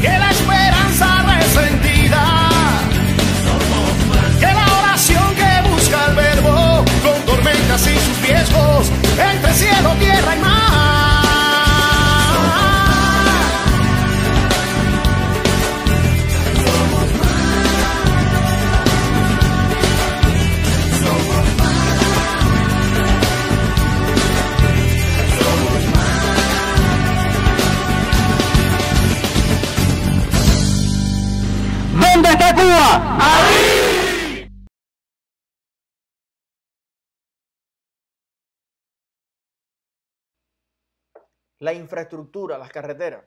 que la esperanza resentida, que la oración que busca el verbo con tormentas y sus riesgos entre cielo, y La infraestructura, las carreteras.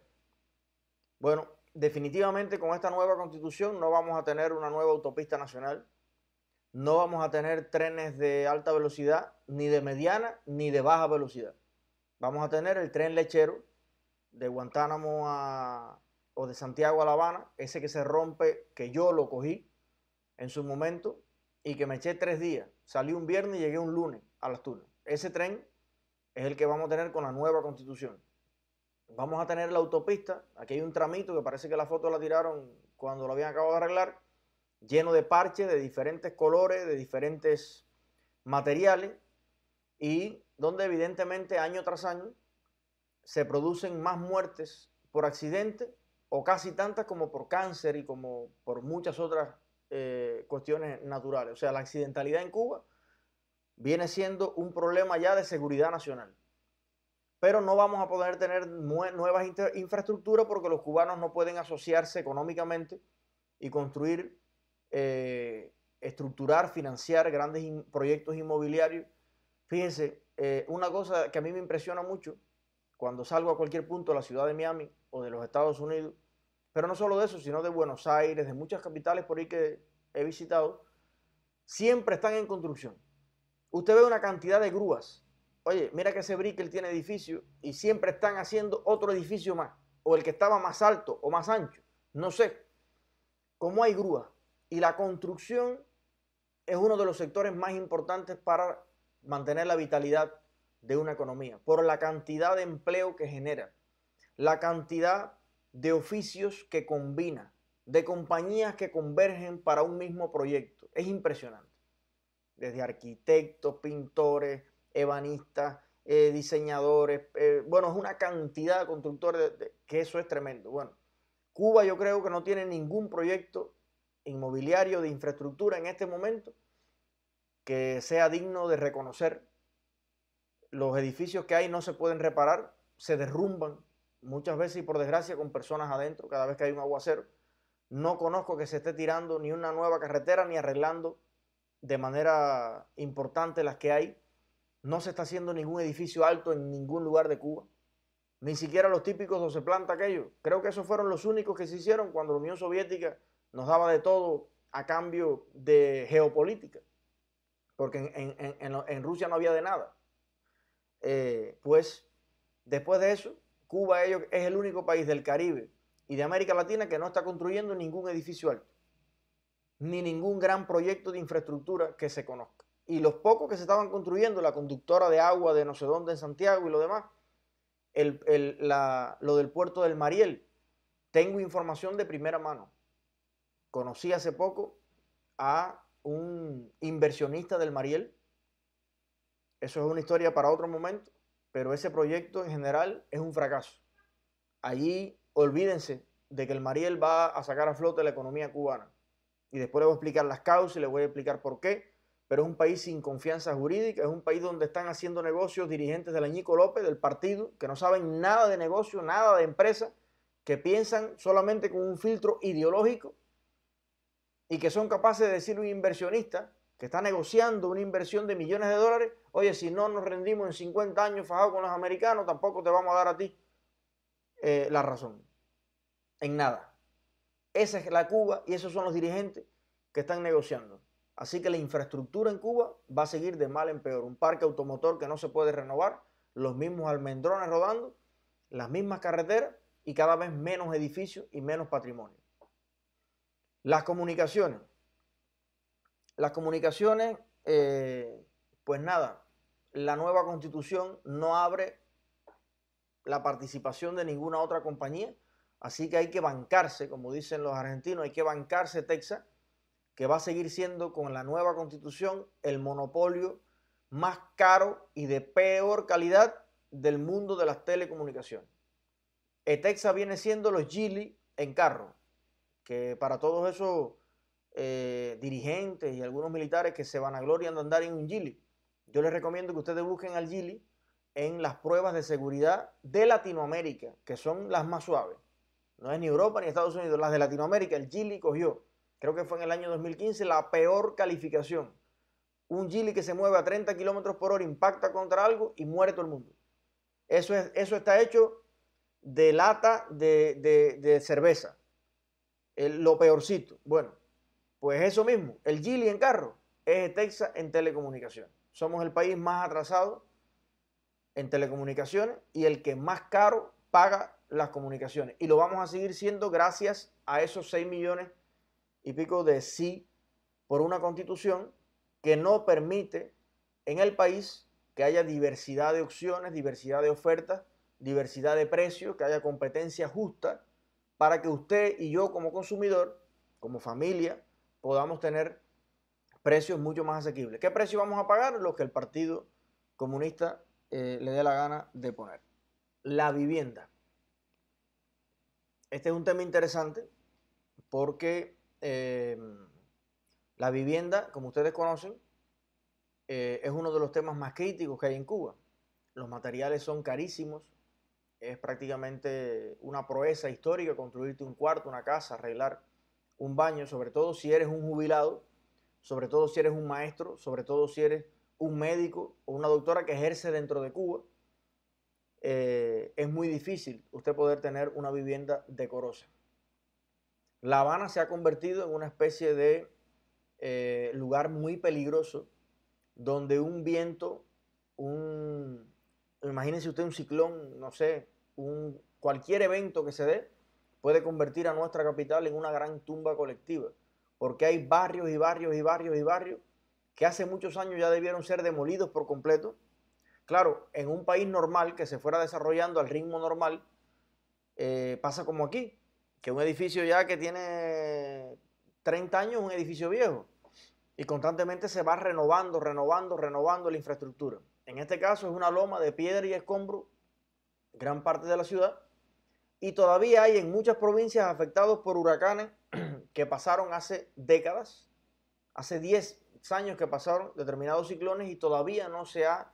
Bueno, definitivamente con esta nueva constitución no vamos a tener una nueva autopista nacional, no vamos a tener trenes de alta velocidad, ni de mediana, ni de baja velocidad. Vamos a tener el tren lechero de Guantánamo a, o de Santiago a La Habana, ese que se rompe, que yo lo cogí en su momento y que me eché tres días. Salí un viernes y llegué un lunes a las turnas. Ese tren es el que vamos a tener con la nueva constitución. Vamos a tener la autopista, aquí hay un tramito que parece que la foto la tiraron cuando lo habían acabado de arreglar, lleno de parches de diferentes colores, de diferentes materiales y donde evidentemente año tras año se producen más muertes por accidente o casi tantas como por cáncer y como por muchas otras eh, cuestiones naturales. O sea, la accidentalidad en Cuba viene siendo un problema ya de seguridad nacional. Pero no vamos a poder tener nuevas infraestructuras porque los cubanos no pueden asociarse económicamente y construir, eh, estructurar, financiar grandes proyectos inmobiliarios. Fíjense, eh, una cosa que a mí me impresiona mucho cuando salgo a cualquier punto de la ciudad de Miami o de los Estados Unidos, pero no solo de eso, sino de Buenos Aires, de muchas capitales por ahí que he visitado, siempre están en construcción. Usted ve una cantidad de grúas. Oye, mira que ese Brickell tiene edificio y siempre están haciendo otro edificio más, o el que estaba más alto o más ancho, no sé. ¿Cómo hay grúas? Y la construcción es uno de los sectores más importantes para mantener la vitalidad de una economía, por la cantidad de empleo que genera, la cantidad de oficios que combina, de compañías que convergen para un mismo proyecto. Es impresionante. Desde arquitectos, pintores, ebanistas, eh, diseñadores, eh, bueno, es una cantidad de constructores que eso es tremendo. Bueno, Cuba yo creo que no tiene ningún proyecto inmobiliario de infraestructura en este momento que sea digno de reconocer. Los edificios que hay no se pueden reparar, se derrumban muchas veces y por desgracia con personas adentro cada vez que hay un aguacero. No conozco que se esté tirando ni una nueva carretera ni arreglando de manera importante las que hay. No se está haciendo ningún edificio alto en ningún lugar de Cuba. Ni siquiera los típicos donde se planta aquello. Creo que esos fueron los únicos que se hicieron cuando la Unión Soviética nos daba de todo a cambio de geopolítica. Porque en, en, en, Rusia no había de nada. Eh, pues después de eso, Cuba es el único país del Caribe y de América Latina que no está construyendo ningún edificio alto, ni ningún gran proyecto de infraestructura que se conozca. Y los pocos que se estaban construyendo, la conductora de agua de no sé dónde en Santiago y lo demás, el, el, la, lo del puerto del Mariel, tengo información de primera mano. Conocí hace poco a un inversionista del Mariel. Eso es una historia para otro momento pero ese proyecto en general es un fracaso. Allí olvídense de que el Mariel va a sacar a flote la economía cubana. Y después le voy a explicar las causas y le voy a explicar por qué. Pero es un país sin confianza jurídica, es un país donde están haciendo negocios dirigentes de la Ñico López, del partido, que no saben nada de negocio, nada de empresa, que piensan solamente con un filtro ideológico y que son capaces de decirle a un inversionista que está negociando una inversión de millones de dólares, oye, si no nos rendimos en 50 años fajados con los americanos, tampoco te vamos a dar a ti eh, la razón. En nada. Esa es la Cuba y esos son los dirigentes que están negociando. Así que la infraestructura en Cuba va a seguir de mal en peor. Un parque automotor que no se puede renovar, los mismos almendrones rodando, las mismas carreteras y cada vez menos edificios y menos patrimonio. Las comunicaciones. Las comunicaciones, eh, pues nada, la nueva constitución no abre la participación de ninguna otra compañía. Así que hay que bancarse, como dicen los argentinos, hay que bancarse Texas, que va a seguir siendo con la nueva constitución el monopolio más caro y de peor calidad del mundo de las telecomunicaciones. Texas viene siendo los Gili en carro, que para todos esos eh, dirigentes y algunos militares que se van a gloria de andar en un Gili, yo les recomiendo que ustedes busquen al Gili en las pruebas de seguridad de Latinoamérica, que son las más suaves. No es ni Europa ni Estados Unidos, las de Latinoamérica. El Gili cogió, creo que fue en el año 2015, la peor calificación. Un Gili que se mueve a 30 kilómetros por hora impacta contra algo y muere todo el mundo. Eso, es, eso está hecho de lata de, cerveza. lo peorcito. Bueno, pues eso mismo. El Gili en carro es Texas en telecomunicaciones. Somos el país más atrasado en telecomunicaciones y el que más caro paga las comunicaciones. Y lo vamos a seguir siendo gracias a esos 6 millones y pico de sí por una constitución que no permite en el país que haya diversidad de opciones, diversidad de ofertas, diversidad de precios, que haya competencia justa para que usted y yo como consumidor, como familia, podamos tener precios mucho más asequibles. ¿Qué precio vamos a pagar? Los que el Partido Comunista eh, le dé la gana de poner. La vivienda. Este es un tema interesante porque em, la vivienda, como ustedes conocen, eh, es uno de los temas más críticos que hay en Cuba. Los materiales son carísimos, es prácticamente una proeza histórica construirte un cuarto, una casa, arreglar un baño, sobre todo si eres un jubilado, sobre todo si eres un maestro, sobre todo si eres un médico o una doctora que ejerce dentro de Cuba, eh, es muy difícil usted poder tener una vivienda decorosa. La Habana se ha convertido en una especie de eh, lugar muy peligroso donde un viento, un, imagínense usted un ciclón, no sé, un, cualquier evento que se dé, puede convertir a nuestra capital en una gran tumba colectiva, porque hay barrios y barrios y barrios y barrios que hace muchos años ya debieron ser demolidos por completo. Claro, en un país normal que se fuera desarrollando al ritmo normal, eh, pasa como aquí, que un edificio ya que tiene 30 años es un edificio viejo y constantemente se va renovando, renovando, renovando la infraestructura. En este caso es una loma de piedra y escombro, gran parte de la ciudad, y todavía hay en muchas provincias afectados por huracanes que pasaron hace décadas, hace 10, años que pasaron determinados ciclones y todavía no se ha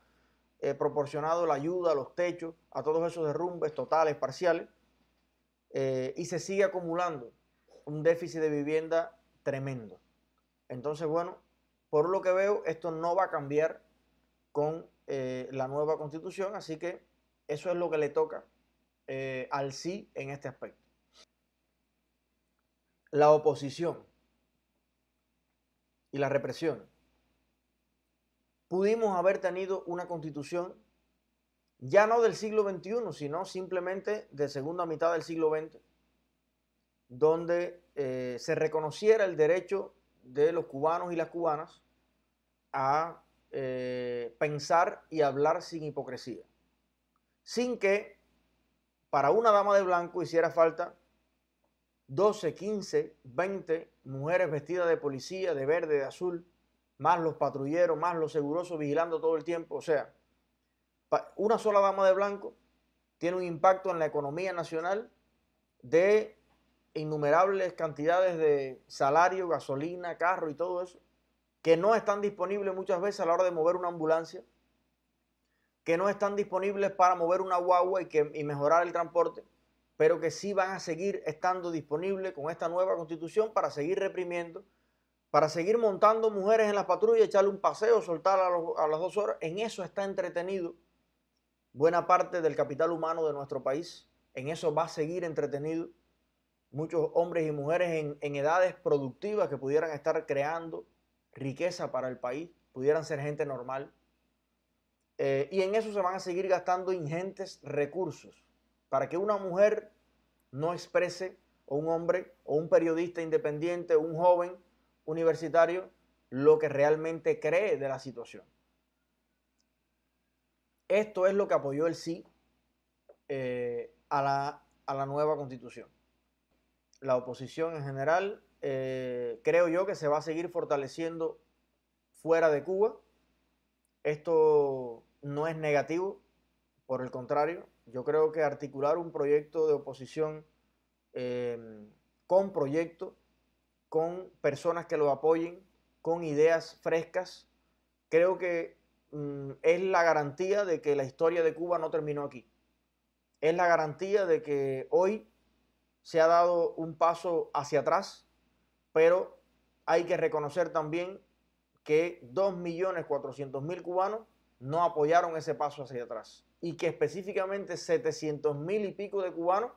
eh, proporcionado la ayuda a los techos, a todos esos derrumbes totales, parciales, eh, y se sigue acumulando un déficit de vivienda tremendo. Entonces, bueno, por lo que veo, esto no va a cambiar con eh, la nueva constitución, así que eso es lo que le toca al sí en este aspecto. La oposición y la represión. Pudimos haber tenido una constitución ya no del siglo XXI, sino simplemente de segunda mitad del siglo XX, donde eh, se reconociera el derecho de los cubanos y las cubanas a eh, pensar y hablar sin hipocresía, sin que para una dama de blanco hiciera falta 12, 15, 20 mujeres vestidas de policía, de verde, de azul, más los patrulleros, más los segurosos vigilando todo el tiempo. O sea, una sola dama de blanco tiene un impacto en la economía nacional de innumerables cantidades de salario, gasolina, carro y todo eso, que no están disponibles muchas veces a la hora de mover una ambulancia, que no están disponibles para mover una guagua y, que, y mejorar el transporte pero que sí van a seguir estando disponibles con esta nueva constitución para seguir reprimiendo, para seguir montando mujeres en las patrullas, echarle un paseo, soltar a, las dos horas. En eso está entretenido buena parte del capital humano de nuestro país. En eso va a seguir entretenido muchos hombres y mujeres en, edades productivas que pudieran estar creando riqueza para el país, pudieran ser gente normal. Eh, y en eso se van a seguir gastando ingentes recursos para que una mujer no exprese, o un hombre, o un periodista independiente, un joven universitario, lo que realmente cree de la situación. Esto es lo que apoyó el sí eh, a, la, a, la, nueva constitución. La oposición en general, eh, creo yo que se va a seguir fortaleciendo fuera de Cuba. Esto no es negativo, por el contrario, yo creo que articular un proyecto de oposición eh, con proyecto, con personas que lo apoyen, con ideas frescas, creo que mm, es la garantía de que la historia de Cuba no terminó aquí. Es la garantía de que hoy se ha dado un paso hacia atrás, pero hay que reconocer también que 2.400.000 cubanos no apoyaron ese paso hacia atrás y que específicamente 700.000 y pico de cubanos,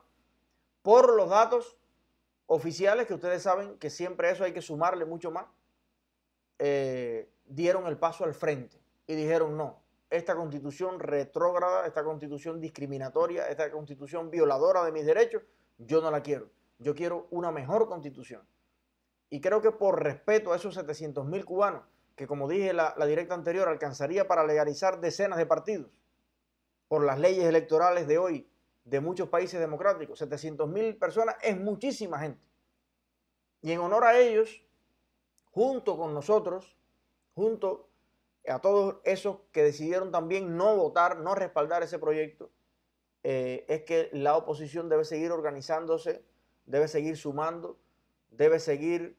por los datos oficiales, que ustedes saben que siempre eso hay que sumarle mucho más, eh, dieron el paso al frente y dijeron no, esta constitución retrógrada, esta constitución discriminatoria, esta constitución violadora de mis derechos, yo no la quiero. Yo quiero una mejor constitución. Y creo que por respeto a esos 700 mil cubanos, que como dije la, la directa anterior, alcanzaría para legalizar decenas de partidos por las leyes electorales de hoy de muchos países democráticos, 700 mil personas es muchísima gente. Y en honor a ellos, junto con nosotros, junto a todos esos que decidieron también no votar, no respaldar ese proyecto, eh, es que la oposición debe seguir organizándose, debe seguir sumando, debe seguir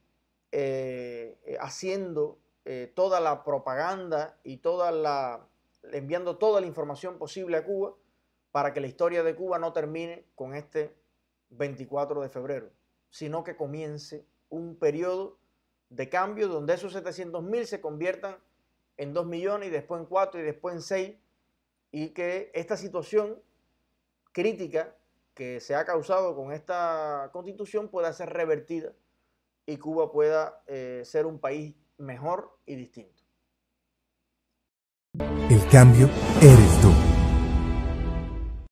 eh, haciendo eh, toda la propaganda y toda la, enviando toda la información posible a Cuba para que la historia de Cuba no termine con este 24 de febrero, sino que comience un periodo de cambio donde esos 700 mil se conviertan en 2 millones y después en 4 y después en 6 y que esta situación crítica que se ha causado con esta constitución pueda ser revertida y Cuba pueda eh, ser un país mejor y distinto. El cambio eres.